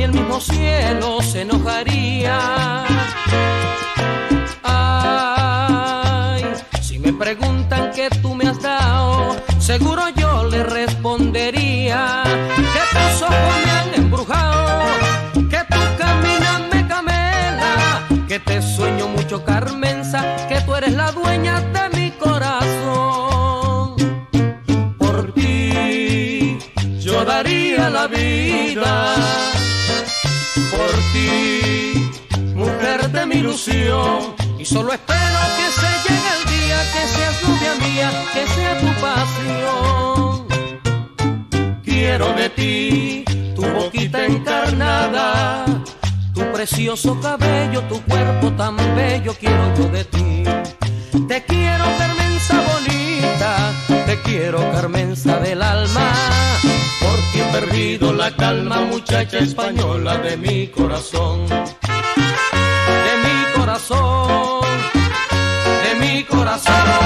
ni el mismo cielo se enojaría. Ay, si me preguntan qué tú me has dado, seguro yo le respondería que tus ojos me han embrujado, que tu caminas me camela, que te sueño mucho Carmenza, que tú eres la dueña de mi corazón. Por ti yo daría la vida ti, mujer de mi ilusión, y solo espero que se llegue el día que seas novia mía, que sea tu pasión. Quiero de ti tu boquita encarnada, tu precioso cabello, tu cuerpo tan bello, quiero yo de ti. Te quiero, quiero, Carmenza del alma, porque he perdido la calma, muchacha española de mi corazón. De mi corazón, de mi corazón.